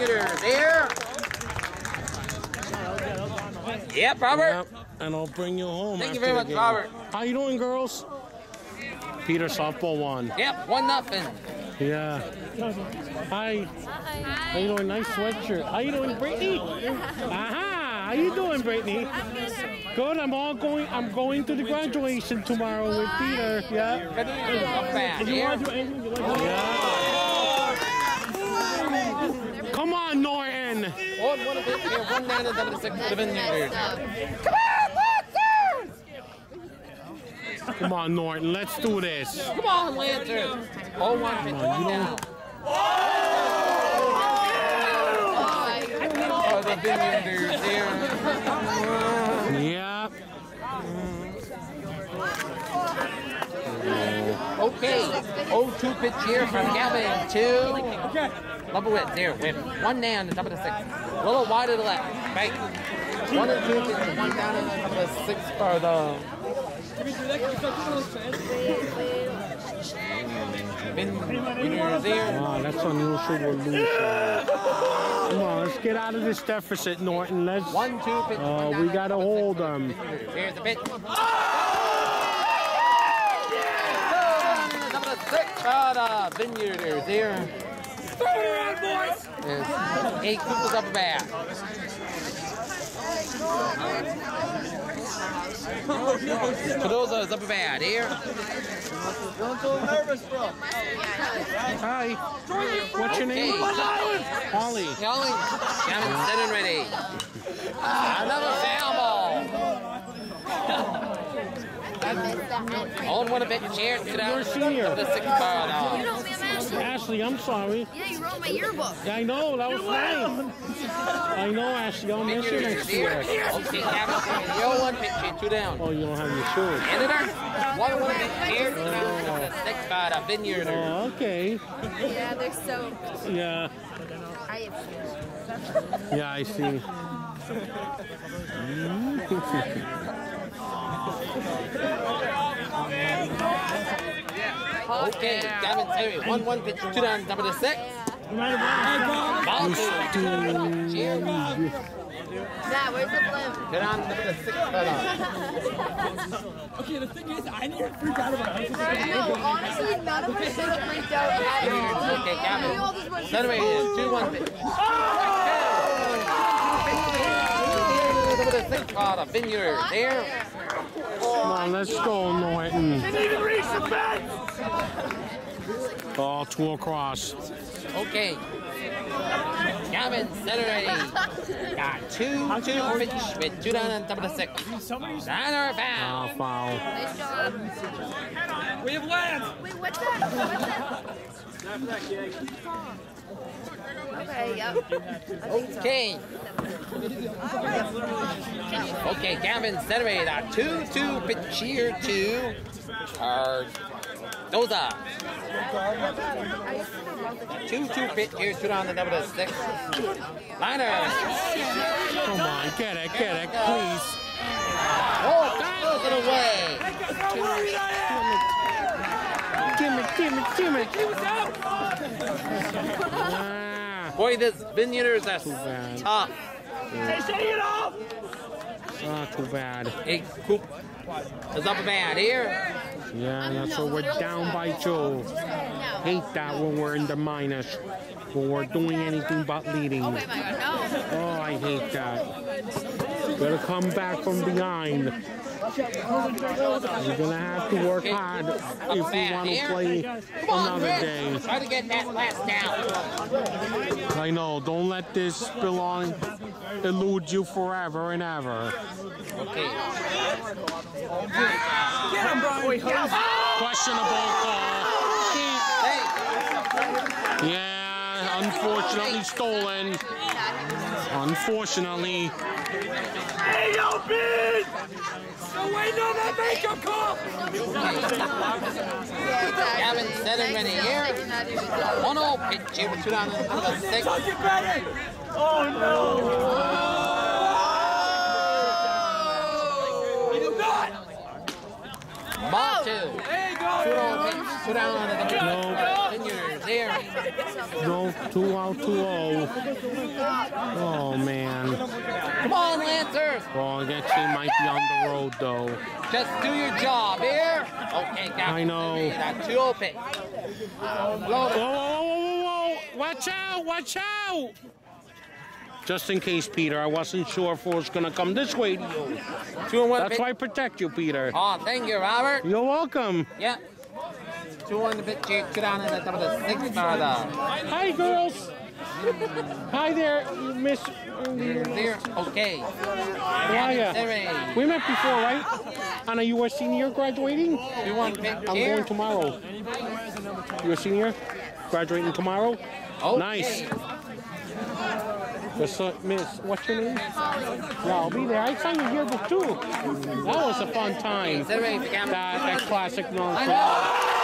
Vineyarders here. Yep, Robert. Yep, and I'll bring you home. Thank you very the much, game. Robert. How you doing, girls? Peter softball won. Yep, one nothing. Yeah. Hi. How you doing? Nice sweatshirt. How you doing, Brittany? Aha! How you doing, Brittany? Good. I'm all going. I'm going to the graduation tomorrow with Peter. Yeah. Up back here. Come on, Norton. One, one of it here, one down and double six for the Vineyarders. Come on, Norton. Let's do this. Come on, Lancers. Oh, one pitch, one down. Oh, the Vineyarders here. Okay, 0-2 pitch here from Gavin to Leibowitz here with one down to top of the six. A little wide to the left. Right. One and two pitch, one down and top of the six for the Vineyarders here. Wow, that's unusual. Uh, come on, let's get out of this deficit, Norton. Let's. One, two pitch. Oh, down we gotta the hold them. Here's the pitch. Ah! Top of the six for the here. Throw it around, boys! Eight Coopers up a bat. Pedoza is up a bat here. Don't so nervous, bro. Hi. What's your name? Holly. Yelling. Shannon set and ready. Another foul ball. On one of it, chair to You're a the senior. the sixth ball You now. know me, I'm Ashley. Ashley, I'm sorry. Yeah, you wrote my yearbook. Yeah, I know, that was nice. I know, Ashley. I'll miss you next year. Okay, Gavin, yo one pitch, here, two down. Oh, you don't have your shoes. Editor, one one pitch, chair to the the sixth ball, a vineyard. Oh, okay. Yeah, they're so. Yeah. I have Yeah, I see. Okay, Gavin Terry, one one pitch, two down, top of the six. Ball two. Cheer. Matt, where's the blimp? Get on top the six ball. Okay, the thing is, I need to freak out about it. No, honestly, none of us should have freaked out at all. Okay, We all Gavin. just went Center is two one pitch. Top of the six ball, a vineyard there. Come on, let's go, Norton. Oh, two across. Okay. Gavin, center ready. Got two, two pitch with two down on top of the six. Center foul. Oh, foul. Nice job. We have land. Wait, what's that? What's that? Okay, yep. I think so. Okay. Okay, Gavin, center ready. Got two, two pitch here to our Doza. Two, two pitch here, two down the number to six. Liner. Come on, get it, get it, please. Oh, throws it away. Give me, give me, give me. Ah, Boy, this vineyarders are bad. tough. ah, too bad. Hey, Coop is up a bad here. Yeah, that's what we're down by two. Hate that when we're in the minus, when we're doing anything but leading. Oh my god, no. Oh, I hate that. Gotta come back from behind. You're gonna have to work hard if you want to play another day. Try to get that last down. I know. Don't let this on, elude you forever and ever. Okay. Questionable call. Yeah, unfortunately stolen. Unfortunately. Hey, open! bitch! Still No, that makeup call! I haven't said it in a year. One old picture, 2006. Oh, no! You do not! Ball two. There go! Two old picture, 2006 there. No, two out, two oh. Oh man. Come on, Lancers. Well, I guess he might be on the road though. Just do your job here. Okay, Captain. I know. That's two open. Whoa, whoa, whoa, whoa! Watch out! Watch out! Just in case, Peter, I wasn't sure if it was gonna come this way to you. Two and one. That's why I protect you, Peter. Oh, thank you, Robert. You're welcome. Yeah. Hi, girls. Hi there, Miss. There. Okay. How are ya? We met before, right? Anna, you were a senior graduating? On pitch I'm here. going tomorrow. You're a senior? Graduating tomorrow? Okay. Nice. Yes, uh, Miss, what's your name? Yeah, I'll be there. I signed your yearbook too. That was a fun time. That, that classic I non know.